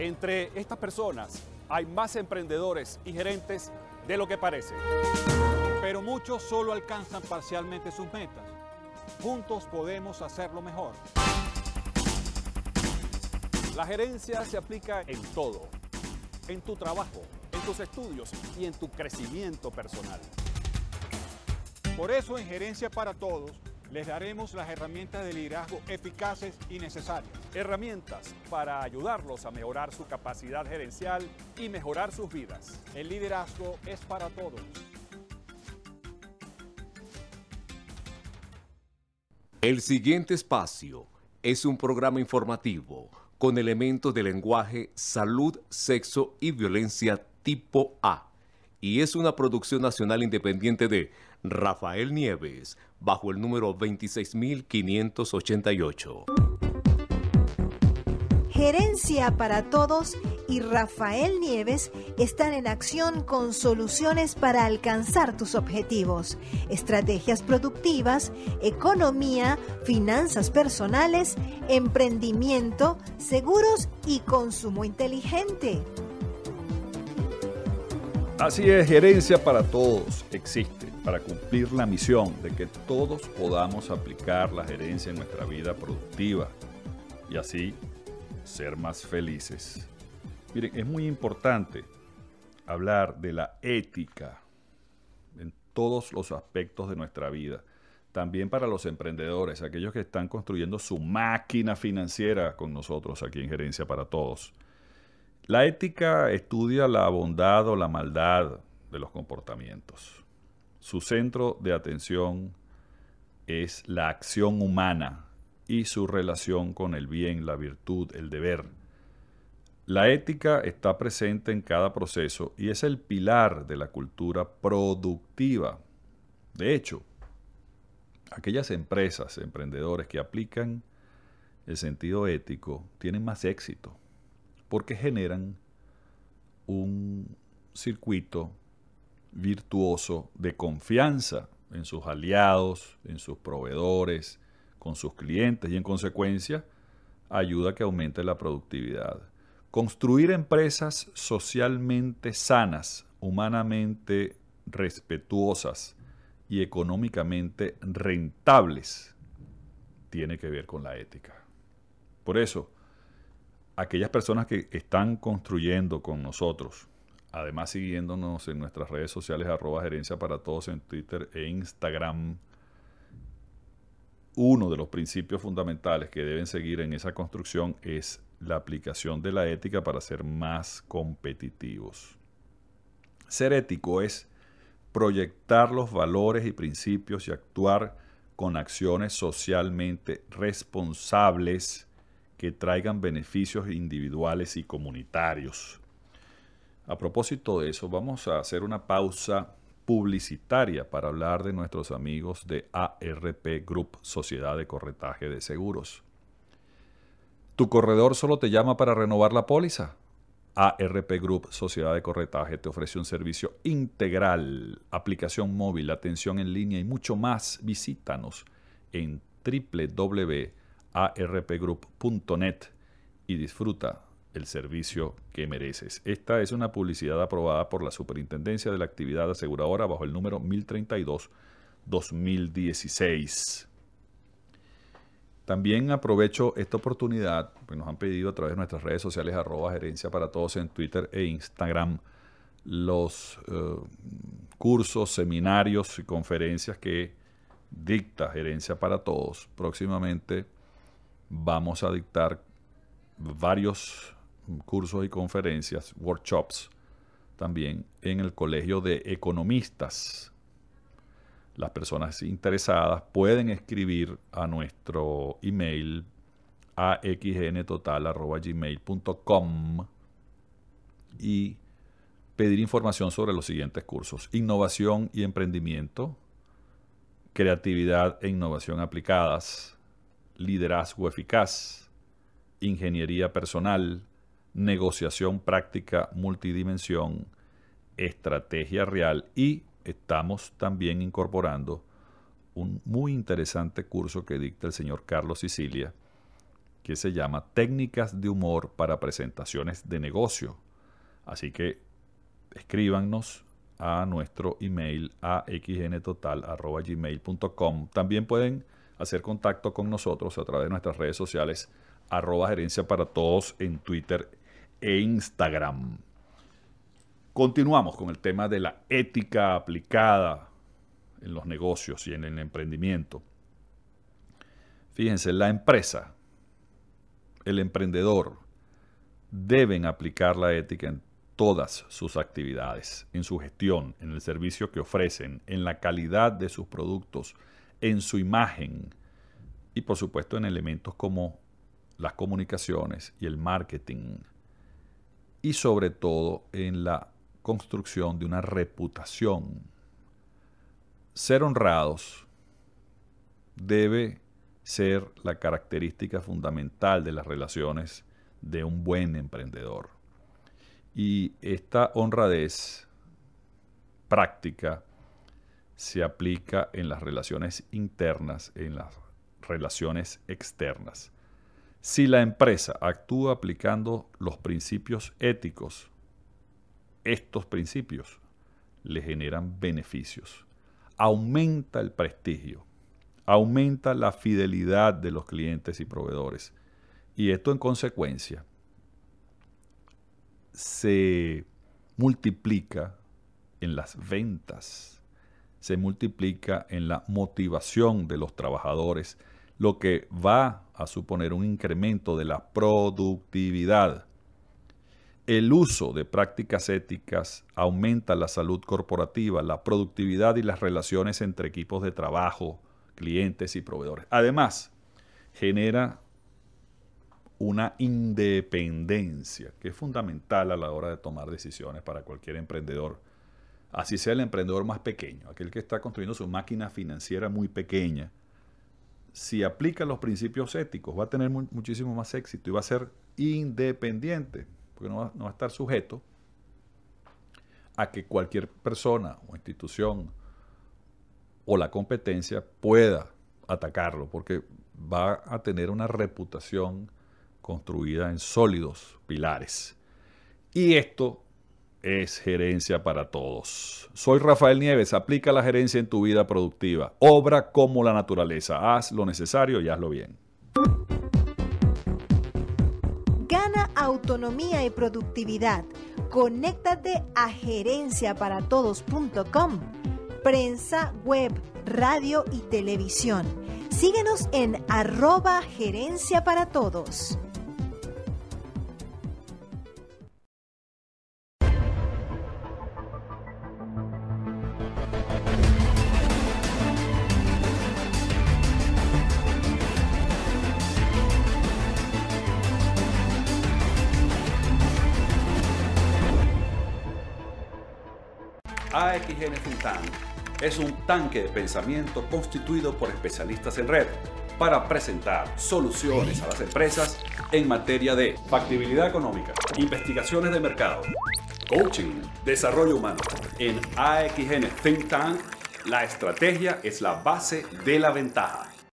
Entre estas personas hay más emprendedores y gerentes de lo que parece. Pero muchos solo alcanzan parcialmente sus metas. Juntos podemos hacerlo mejor. La gerencia se aplica en todo, en tu trabajo, en tus estudios y en tu crecimiento personal. Por eso en Gerencia para Todos les daremos las herramientas de liderazgo eficaces y necesarias. Herramientas para ayudarlos a mejorar su capacidad gerencial y mejorar sus vidas. El liderazgo es para todos. El siguiente espacio es un programa informativo con elementos de lenguaje, salud, sexo y violencia tipo A. Y es una producción nacional independiente de Rafael Nieves, bajo el número 26588. Gerencia para Todos y Rafael Nieves están en acción con soluciones para alcanzar tus objetivos, estrategias productivas, economía, finanzas personales, emprendimiento, seguros y consumo inteligente. Así es, gerencia para todos existe para cumplir la misión de que todos podamos aplicar la gerencia en nuestra vida productiva y así ser más felices. Miren, es muy importante hablar de la ética en todos los aspectos de nuestra vida. También para los emprendedores, aquellos que están construyendo su máquina financiera con nosotros aquí en Gerencia para Todos. La ética estudia la bondad o la maldad de los comportamientos. Su centro de atención es la acción humana y su relación con el bien, la virtud, el deber. La ética está presente en cada proceso y es el pilar de la cultura productiva. De hecho, aquellas empresas, emprendedores que aplican el sentido ético tienen más éxito porque generan un circuito virtuoso de confianza en sus aliados, en sus proveedores, con sus clientes y en consecuencia ayuda a que aumente la productividad. Construir empresas socialmente sanas, humanamente respetuosas y económicamente rentables tiene que ver con la ética. Por eso, aquellas personas que están construyendo con nosotros Además, siguiéndonos en nuestras redes sociales, arroba gerencia para todos en Twitter e Instagram. Uno de los principios fundamentales que deben seguir en esa construcción es la aplicación de la ética para ser más competitivos. Ser ético es proyectar los valores y principios y actuar con acciones socialmente responsables que traigan beneficios individuales y comunitarios. A propósito de eso, vamos a hacer una pausa publicitaria para hablar de nuestros amigos de ARP Group, Sociedad de Corretaje de Seguros. ¿Tu corredor solo te llama para renovar la póliza? ARP Group, Sociedad de Corretaje, te ofrece un servicio integral, aplicación móvil, atención en línea y mucho más. Visítanos en www.arpgroup.net y disfruta el servicio que mereces. Esta es una publicidad aprobada por la Superintendencia de la Actividad Aseguradora bajo el número 1032-2016. También aprovecho esta oportunidad, pues nos han pedido a través de nuestras redes sociales arroba gerencia para todos en Twitter e Instagram los eh, cursos, seminarios y conferencias que dicta Gerencia para Todos. Próximamente vamos a dictar varios cursos y conferencias, workshops también en el Colegio de Economistas. Las personas interesadas pueden escribir a nuestro email axntotal.gmail.com y pedir información sobre los siguientes cursos. Innovación y emprendimiento, creatividad e innovación aplicadas, liderazgo eficaz, ingeniería personal, negociación práctica multidimensión, estrategia real y estamos también incorporando un muy interesante curso que dicta el señor Carlos Sicilia que se llama Técnicas de Humor para Presentaciones de Negocio. Así que escríbanos a nuestro email a xntotal.gmail.com. También pueden hacer contacto con nosotros a través de nuestras redes sociales arroba gerencia para todos en Twitter e Instagram. Continuamos con el tema de la ética aplicada en los negocios y en el emprendimiento. Fíjense, la empresa, el emprendedor, deben aplicar la ética en todas sus actividades, en su gestión, en el servicio que ofrecen, en la calidad de sus productos, en su imagen y por supuesto en elementos como las comunicaciones y el marketing y sobre todo en la construcción de una reputación. Ser honrados debe ser la característica fundamental de las relaciones de un buen emprendedor. Y esta honradez práctica se aplica en las relaciones internas, en las relaciones externas. Si la empresa actúa aplicando los principios éticos, estos principios le generan beneficios. Aumenta el prestigio, aumenta la fidelidad de los clientes y proveedores. Y esto en consecuencia se multiplica en las ventas, se multiplica en la motivación de los trabajadores, lo que va a suponer un incremento de la productividad. El uso de prácticas éticas aumenta la salud corporativa, la productividad y las relaciones entre equipos de trabajo, clientes y proveedores. Además, genera una independencia que es fundamental a la hora de tomar decisiones para cualquier emprendedor. Así sea el emprendedor más pequeño, aquel que está construyendo su máquina financiera muy pequeña, si aplica los principios éticos, va a tener muchísimo más éxito y va a ser independiente, porque no va, no va a estar sujeto a que cualquier persona o institución o la competencia pueda atacarlo, porque va a tener una reputación construida en sólidos pilares. Y esto es gerencia para todos. Soy Rafael Nieves, aplica la gerencia en tu vida productiva. Obra como la naturaleza. Haz lo necesario y hazlo bien. Gana autonomía y productividad. Conéctate a gerenciaparatodos.com. Prensa, web, radio y televisión. Síguenos en arroba gerencia para todos. AXN Think es un tanque de pensamiento constituido por especialistas en red para presentar soluciones a las empresas en materia de factibilidad económica, investigaciones de mercado, coaching, desarrollo humano. En AXN Think Tank, la estrategia es la base de la ventaja.